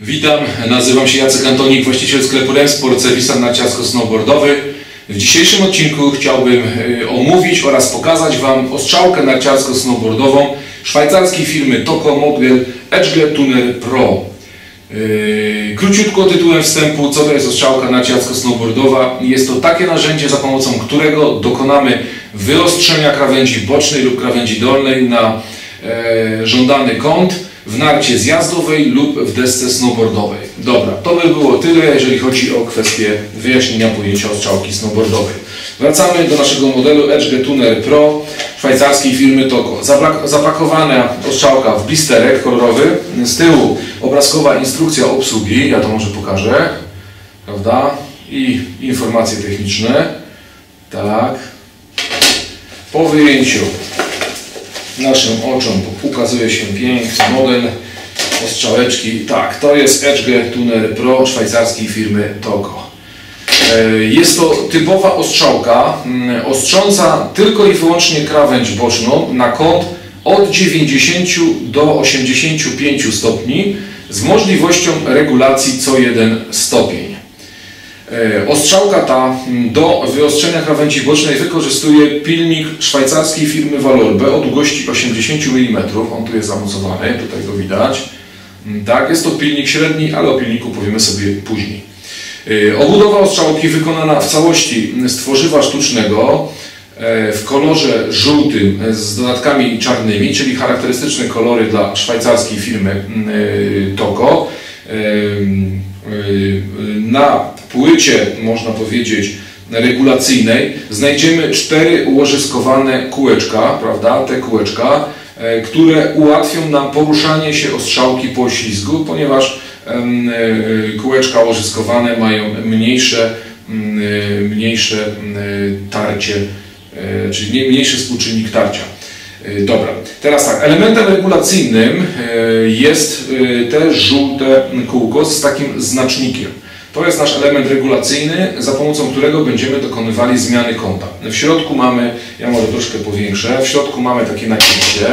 Witam, nazywam się Jacek Antonik, właściciel sklepu Remsport, serwisant narciarsko snowboardowy. W dzisiejszym odcinku chciałbym y, omówić oraz pokazać Wam ostrzałkę narciarsko snowboardową szwajcarskiej firmy Toko Model Edge Tuner Pro. Yy, Króciutko tytułem wstępu, co to jest ostrzałka narciarsko snowboardowa. Jest to takie narzędzie, za pomocą którego dokonamy wyostrzenia krawędzi bocznej lub krawędzi dolnej na e, żądany kąt w narcie zjazdowej lub w desce snowboardowej. Dobra, to by było tyle, jeżeli chodzi o kwestię wyjaśnienia pojęcia ostrzałki snowboardowej. Wracamy do naszego modelu Edge Tuner Pro szwajcarskiej firmy. Zapla- Zapakowana ostrzałka w blisterek kolorowy. Z tyłu obrazkowa instrukcja obsługi, ja to może pokażę, prawda? I informacje techniczne. Tak. Po wyjęciu naszym oczom ukazuje się piękny model ostrzałeczki. Tak, to jest Edge Tuner Pro szwajcarskiej firmy Toko. E, Jest to typowa ostrzałka, mm, ostrząca tylko i wyłącznie krawędź boczną na kąt od 90 do 85 stopni z możliwością regulacji co 1 stopień. E, Ostrzałka ta mm, do wyostrzenia krawędzi bocznej wykorzystuje pilnik szwajcarskiej firmy Valorbe o długości 80 mm. On tu jest zamocowany, tutaj go widać. Mm, Tak, jest to pilnik średni, ale o pilniku powiemy sobie później. E, Obudowa ostrzałki wykonana w całości z tworzywa sztucznego e, w kolorze żółtym z dodatkami czarnymi, czyli charakterystyczne kolory dla szwajcarskiej firmy mm, e, Na płycie, można powiedzieć, regulacyjnej znajdziemy cztery ułożyskowane kółeczka, prawda, te kółeczka, e, które ułatwią nam poruszanie się ostrzałki po ślizgu, ponieważ em, e, kółeczka łożyskowane mają mniejsze, e, mniejsze e, tarcie, e, czyli nie- mniejszy współczynnik tarcia. E, Dobra, teraz tak, elementem regulacyjnym e, jest e, te żółte kółko z takim znacznikiem. To jest nasz element regulacyjny, za pomocą którego będziemy dokonywali zmiany kąta. W środku mamy, ja może troszkę powiększę, w środku mamy takie nacięcie,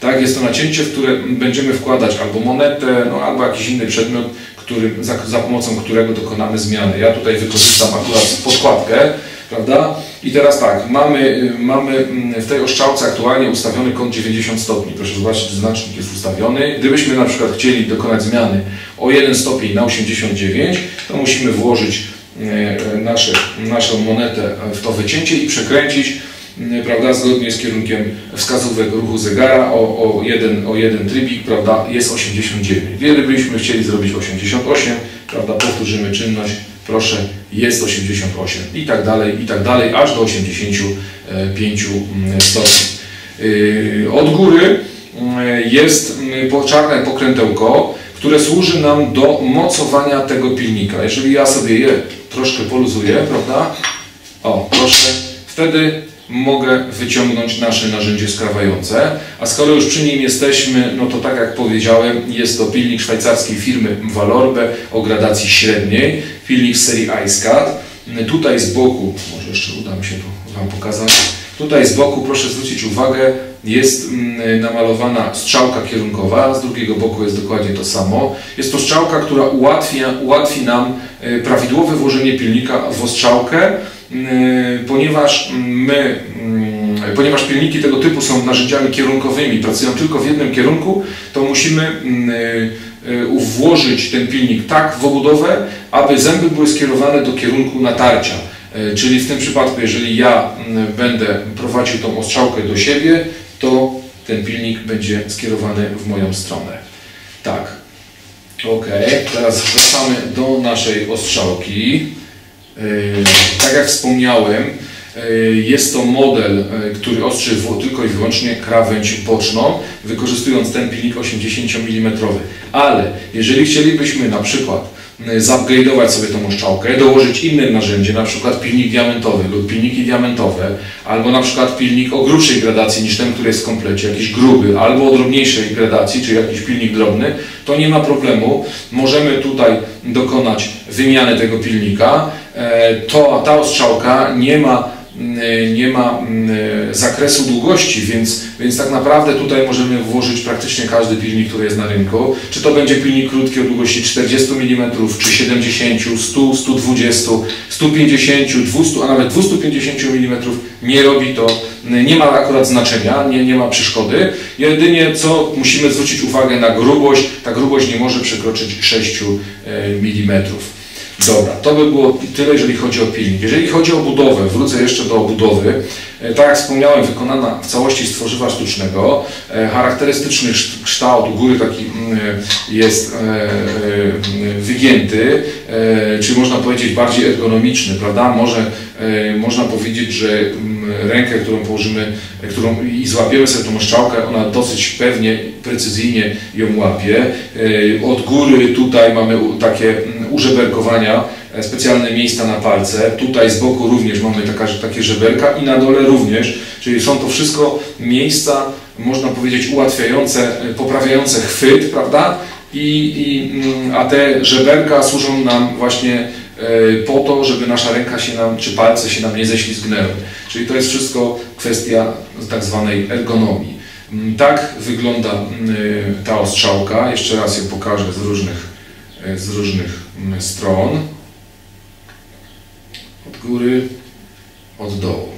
tak, jest to nacięcie, w które będziemy wkładać albo monetę, no, albo jakiś inny przedmiot, który, za, za pomocą którego dokonamy zmiany. Ja tutaj wykorzystam akurat podkładkę, prawda? I teraz tak, mamy, mamy mm, w tej oszczałce aktualnie ustawiony kąt 90 stopni. Proszę zobaczyć, czy znacznik jest ustawiony. Gdybyśmy na przykład chcieli dokonać zmiany o 1 stopień na 89, to musimy włożyć e, nasze, naszą monetę w to wycięcie i przekręcić mm, prawda, zgodnie z kierunkiem wskazówek ruchu zegara o, o, jeden, o jeden trybik, prawda, jest 89. Gdybyśmy chcieli zrobić 88, prawda, powtórzymy czynność, proszę, jest 88 i tak dalej, i tak dalej, aż do 85 mm, stopni. Yy, Od góry mm, jest mm, czarne pokrętełko, które służy nam do mocowania tego pilnika. Jeżeli ja sobie je troszkę poluzuję, prawda, o, proszę, wtedy mogę wyciągnąć nasze narzędzie skrawające, a skoro już przy nim jesteśmy, no to tak jak powiedziałem, jest to pilnik szwajcarskiej firmy Valorbe o gradacji średniej, pilnik serii iSCAD. Tutaj z boku, może jeszcze uda mi się tu Wam pokazać, tutaj z boku proszę zwrócić uwagę, jest mm, namalowana strzałka kierunkowa, z drugiego boku jest dokładnie to samo. Jest to strzałka, która ułatwi, ułatwi nam e, prawidłowe włożenie pilnika w ostrzałkę, ponieważ my, mm, ponieważ pilniki tego typu są narzędziami kierunkowymi, pracują tylko w jednym kierunku, to musimy mm, e, włożyć ten pilnik tak w obudowę, aby zęby były skierowane do kierunku natarcia. E, Czyli w tym przypadku, jeżeli ja mm, będę prowadził tą ostrzałkę do siebie, to ten pilnik będzie skierowany w moją stronę. Tak. Ok, teraz wracamy do naszej ostrzałki. Yy, Tak jak wspomniałem, yy, jest to model, yy, który ostrzy tylko i wyłącznie krawędź boczną, wykorzystując ten pilnik 80 mm. Ale jeżeli chcielibyśmy na przykład zupgrade'ować sobie tą oszczałkę, dołożyć inne narzędzie, na przykład pilnik diamentowy lub pilniki diamentowe, albo na przykład pilnik o grubszej gradacji niż ten, który jest w komplecie, jakiś gruby, albo o drobniejszej gradacji, czyli jakiś pilnik drobny, to nie ma problemu. Możemy tutaj dokonać wymiany tego pilnika. E, To, ta ostrzałka nie ma mm, nie ma mm, zakresu długości, więc, więc tak naprawdę tutaj możemy włożyć praktycznie każdy pilnik, który jest na rynku. Czy to będzie pilnik krótki o długości 40 mm, czy 70, 100, 120, 150, 200, a nawet 250 mm, nie robi to, nie ma akurat znaczenia, nie, nie ma przeszkody. Jedynie co musimy zwrócić uwagę na grubość, ta grubość nie może przekroczyć 6 mm. Dobra, to by było tyle, jeżeli chodzi o pilnik. Jeżeli chodzi o budowę, wrócę jeszcze do budowy. E, tak jak wspomniałem, wykonana w całości z tworzywa sztucznego. E, charakterystyczny kształt u góry taki mm, jest e, wygięty, czy można powiedzieć bardziej ergonomiczny, prawda? Może, można powiedzieć, że mm, rękę, którą położymy którą, i złapiemy sobie tą strzałkę, ona dosyć pewnie, precyzyjnie ją łapie. Od góry tutaj mamy takie mm, użeberkowania, E, specjalne miejsca na palce. Tutaj z boku również mamy taka, takie żeberka i na dole również, czyli są to wszystko miejsca, można powiedzieć, ułatwiające, e, poprawiające chwyt, prawda? I, i, mm, a te żeberka służą nam właśnie e, po to, żeby nasza ręka się nam, czy palce się nam nie ześlizgnęły. Czyli to jest wszystko kwestia tak zwanej ergonomii. Mm, tak wygląda mm, ta ostrzałka. Jeszcze raz ją pokażę z różnych, z różnych stron góry, od dołu.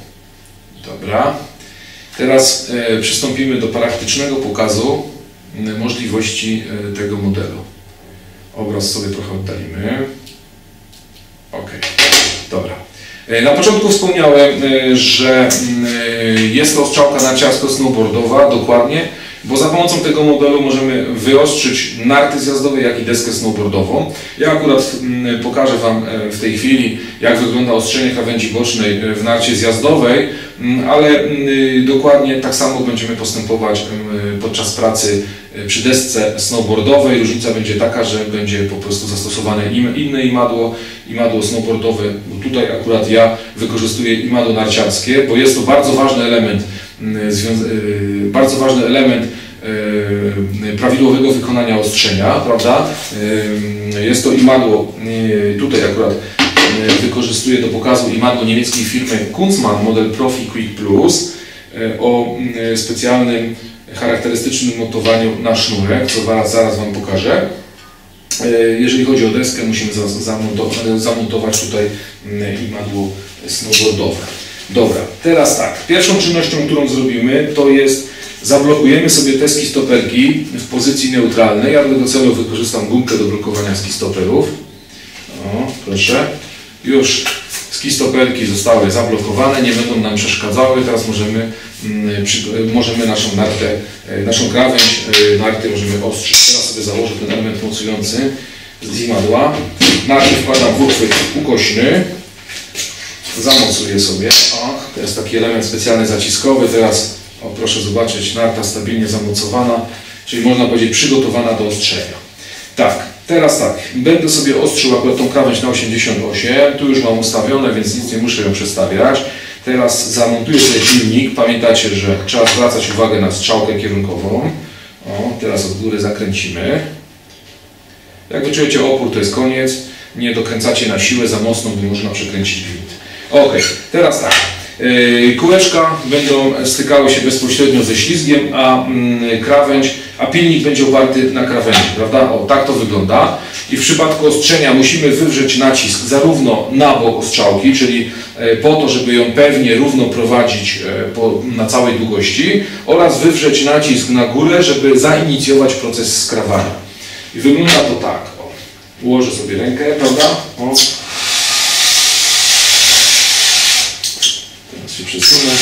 Dobra. Teraz e, przystąpimy do praktycznego pokazu e, możliwości e, tego modelu. Obraz sobie trochę oddalimy. Dobra. E, na początku wspomniałem, e, że e, jest to strzałka narciarsko snowboardowa, dokładnie bo za pomocą tego modelu możemy wyostrzyć narty zjazdowe, jak i deskę snowboardową. Ja akurat mm, pokażę Wam e, w tej chwili, jak wygląda ostrzenie krawędzi bocznej e, w narcie zjazdowej, mm, ale mm, dokładnie tak samo będziemy postępować podczas pracy e, przy desce snowboardowej. Różnica będzie taka, że będzie po prostu zastosowane inne imadło, imadło snowboardowe, bo tutaj akurat ja wykorzystuję imadło narciarskie, bo jest to bardzo ważny element Y, bardzo ważny element y, prawidłowego wykonania ostrzenia, prawda? Y, jest to imadło, tutaj akurat wykorzystuję do pokazu imadło niemieckiej firmy Kunzmann model Profi Quick Plus o specjalnym charakterystycznym montowaniu na sznurek, co zaraz Wam pokażę. Jeżeli chodzi o deskę, musimy zamontować tutaj imadło snowboardowe. Dobra, teraz tak. Pierwszą czynnością, którą zrobimy, to jest zablokujemy sobie te skistoperki w pozycji neutralnej. Ja do tego celu wykorzystam gumkę do blokowania skistoperów. O, proszę. Już skistoperki zostały zablokowane, nie będą nam przeszkadzały. Teraz możemy, mm, możemy naszą nartę, e, naszą krawędź e, narty możemy ostrzyć. Teraz sobie założę ten element mocujący z. Narty wkładam w uchwyt ukośny zamocuję sobie. O, to jest taki element specjalny zaciskowy. Teraz, o proszę zobaczyć, narta stabilnie zamocowana, czyli można powiedzieć przygotowana do ostrzenia. Tak, teraz tak, będę sobie ostrzył akurat tą krawędź na 88, tu już mam ustawione, więc nic nie muszę ją przestawiać. Teraz zamontuję sobie silnik. Pamiętacie, że trzeba zwracać uwagę na strzałkę kierunkową. O, teraz od góry zakręcimy. Jak wyczujecie opór, to jest koniec. Nie dokręcacie na siłę za mocno, bo można przekręcić gwint. Ok, teraz tak. Yy, kółeczka będą stykały się bezpośrednio ze ślizgiem, a mm, krawędź, a pilnik będzie oparty na krawędzi, prawda? O, tak to wygląda. I w przypadku ostrzenia musimy wywrzeć nacisk zarówno na bok ostrzałki, czyli e, po to, żeby ją pewnie równo prowadzić e, po, na całej długości oraz wywrzeć nacisk na górę, żeby zainicjować proces skrawania. I wygląda to tak. O, ułożę sobie rękę, prawda? O. przesunę.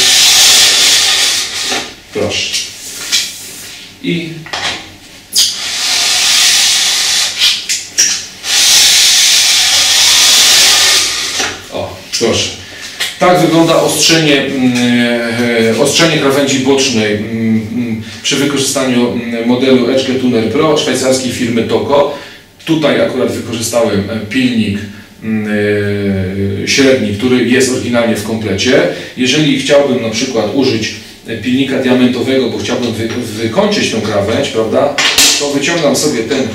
Proszę. I o, proszę. Tak wygląda ostrzenie, mm, e, ostrzenie krawędzi bocznej mm, mm, przy wykorzystaniu modelu Edge Tuner Pro szwajcarskiej firmy Toko. Tutaj akurat wykorzystałem e, pilnik średni, który jest oryginalnie w komplecie. Jeżeli chciałbym na przykład użyć pilnika diamentowego, bo chciałbym wy, wykończyć tą krawędź, prawda, to wyciągam sobie ten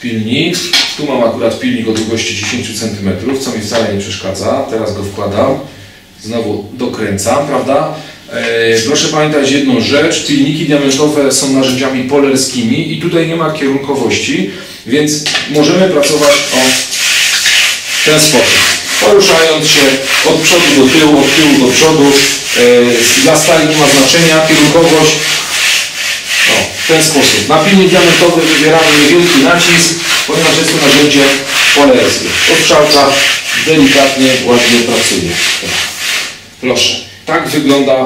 pilnik. Tu mam akurat pilnik o długości 10 cm, co mi wcale nie przeszkadza. Teraz go wkładam. Znowu dokręcam, prawda? E, proszę pamiętać jedną rzecz, pilniki diamentowe są narzędziami polerskimi i tutaj nie ma kierunkowości, więc możemy pracować o w ten sposób. Poruszając się od przodu do tyłu, od tyłu do przodu. E, dla stali nie ma znaczenia, kierunkowość o, w ten sposób. Na pilnik diamentowy wybieramy niewielki nacisk, ponieważ jest to narzędzie polerskie. Ostrzałka delikatnie, ładnie pracuje. Proszę. Tak wygląda e,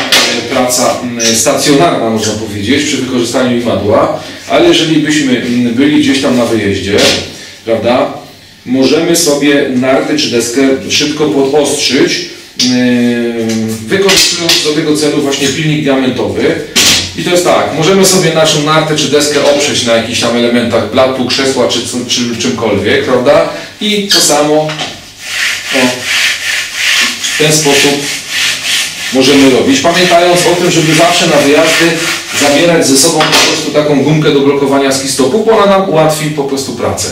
praca stacjonarna, można powiedzieć, przy wykorzystaniu imadła, ale jeżeli byśmy byli gdzieś tam na wyjeździe, prawda, możemy sobie nartę czy deskę szybko podostrzyć, yy, wykorzystując do tego celu właśnie pilnik diamentowy. I to jest tak, możemy sobie naszą nartę czy deskę oprzeć na jakichś tam elementach blatu, krzesła czy, czy czymkolwiek, prawda? I to samo o, w ten sposób możemy robić. Pamiętając o tym, żeby zawsze na wyjazdy zabierać ze sobą po prostu taką gumkę do blokowania skistopu, bo ona nam ułatwi po prostu pracę.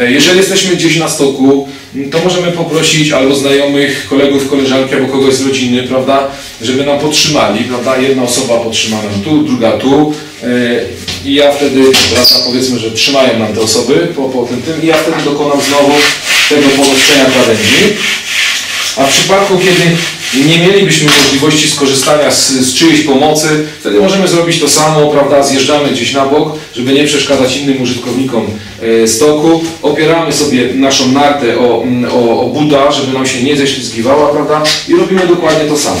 E, jeżeli jesteśmy gdzieś na stoku, to możemy poprosić albo znajomych, kolegów, koleżanki, albo kogoś z rodziny, prawda, żeby nam podtrzymali, prawda, jedna osoba podtrzyma nam tu, druga tu. E, i ja wtedy, prawda, powiedzmy, że trzymają nam te osoby po, po tym, tym. I ja wtedy dokonam znowu tego podostrzenia krawędzi. A w przypadku, kiedy nie mielibyśmy możliwości skorzystania z, z czyjejś pomocy, wtedy możemy zrobić to samo, prawda, zjeżdżamy gdzieś na bok, żeby nie przeszkadzać innym użytkownikom e, stoku, opieramy sobie naszą nartę o, mm, o, o buta, żeby nam się nie ześlizgiwała, prawda, i robimy dokładnie to samo.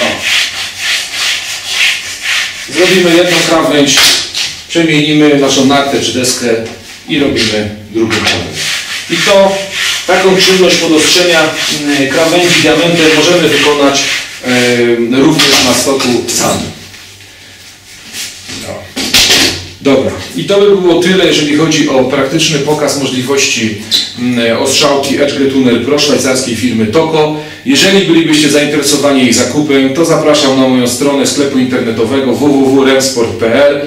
O. Zrobimy jedną krawędź, przemienimy naszą nartę czy deskę i robimy drugą krawędź. I to Taką czynność podostrzenia mm, krawędzi diamentem możemy wykonać również na stoku samym. No. Dobra, i to by było tyle, jeżeli chodzi o praktyczny pokaz możliwości mm, ostrzałki Edge Tuner Pro szwajcarskiej firmy Toko. Jeżeli bylibyście zainteresowani jej zakupem, to zapraszam na moją stronę sklepu internetowego www.remsport.pl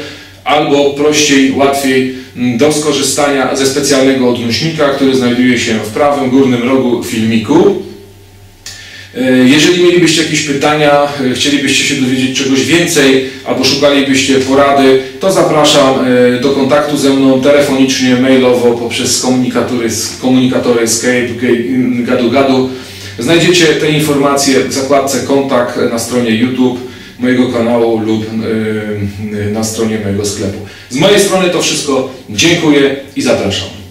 albo prościej, łatwiej do skorzystania ze specjalnego odnośnika, który znajduje się w prawym górnym rogu filmiku. E, jeżeli mielibyście jakieś pytania, e, chcielibyście się dowiedzieć czegoś więcej albo szukalibyście porady, to zapraszam e, do kontaktu ze mną telefonicznie, mailowo, poprzez komunikatory, komunikatory Skype, gadu gadu. Znajdziecie te informacje w zakładce kontakt na stronie YouTube mojego kanału lub y, y, na stronie mojego sklepu. Z mojej strony to wszystko. Dziękuję i zapraszam.